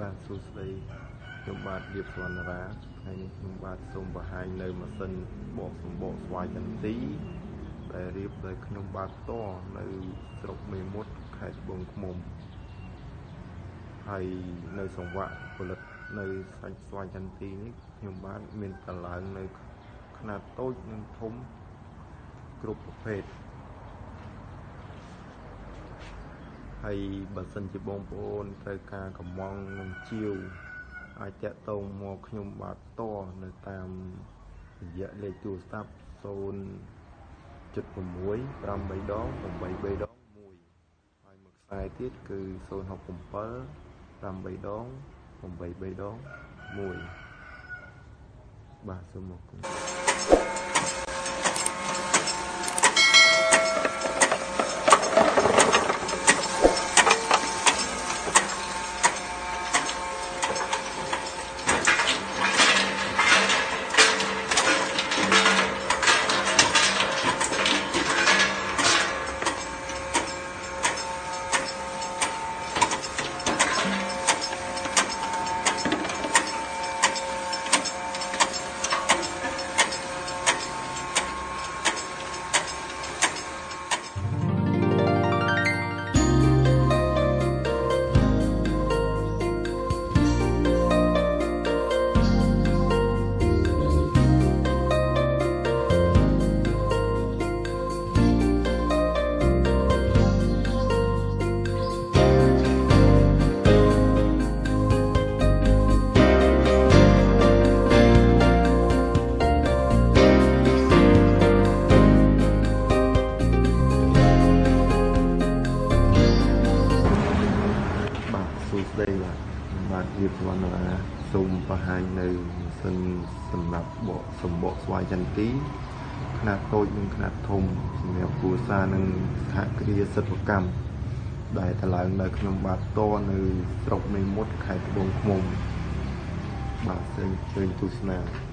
បាទសួស្តីខ្ញុំបាទលៀបសវណ្ណរាថ្ងៃនេះខ្ញុំបាទសូមបង្ហាញនៅម៉ាស៊ីនបកសម្បកស្វាយចន្ទទីដែលរៀបដោយខ្ញុំបាទផ្ទាល់នៅស្រុកមេមត់ខេត្តត្បូងឃ្មុំហើយនៅសង្វាក់ផលិតនៅសាច់ស្វាយចន្ទទីនេះខ្ញុំបាទមានតម្លើងនៅ ខ្នាតតូចនិងធំគ្រប់ប្រភេទ ហើយបើសិនជាបងប្អូនត្រូវការកំងនិងជាវអាចតាក់ទងមកខ្ញុំបាទតនៅតាមរយៈលេខទូរស័ព្ទ0.6 53ដង83ដង1ហើយមួយខ្សែទៀតគឺ067 83ដង83ដង1បាទសូមអរគុណ បង្ហាញនៅម៉ាស៊ីនសម្រាប់បកសម្បកស្វាយចន្ទីຂະຫນាតតូចនិងຂະຫນាតធំសម្រាប់គ្រួសារនិងសហគ្រាសសិប្បកម្មដែលតឡើងនៅក្នុងបាទតនៅស្រុកមេមត់ខេត្តត្បូងឃ្មុំបាទសូមជើញទស្សនានេះ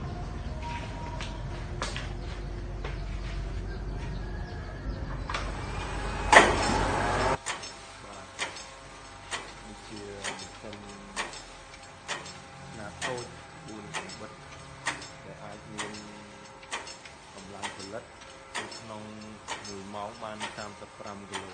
35គីឡូ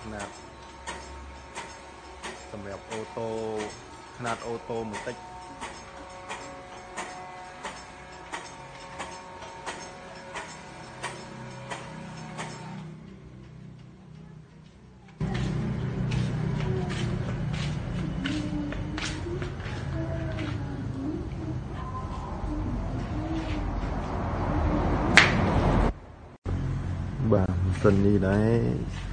នេះជាຂະຫນាតសម្រាប់អូតូຂະຫນាតអូតូបន្តិចបាទម៉ាស៊ីននេះដែរ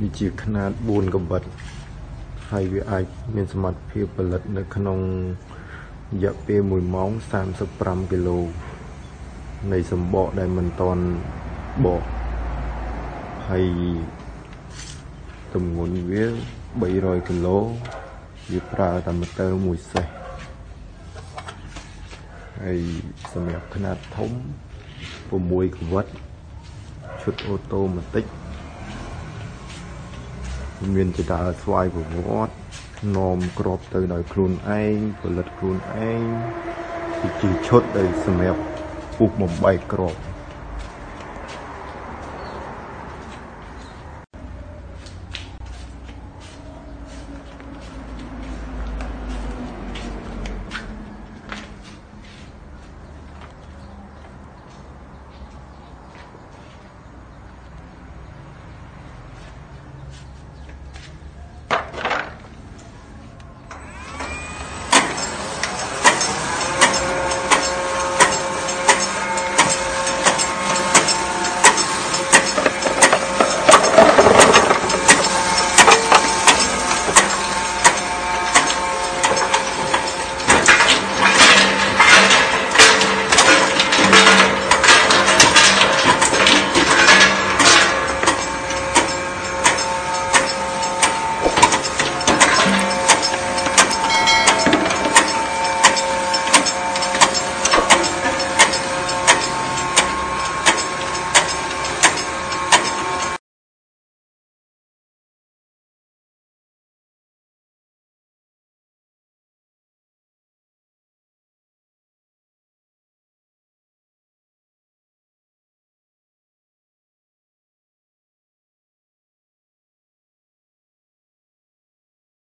វាជាຂະຫນាត4កម្រិតហើយវាអាចមានសមត្ថភាពផលិតនៅក្នុងរយៈពេល1ម៉ោង35គីឡូនៃសម្បកដែលមិនតន់បកហើយទម្ងន់វា300គីឡូវាប្រើតែម៉ូទ័រមួយសេះហើយសម្រាប់ຂະຫນាតធំ6កវិតឈុតអូតូម៉ាទិក មានជាដើរស្វ័យប្រវត្តិនាំក្របទៅដោយខ្លួនឯងផលិតខ្លួនឯងជាឈុតដែលសម្រាប់ពុះបំបែកក្រប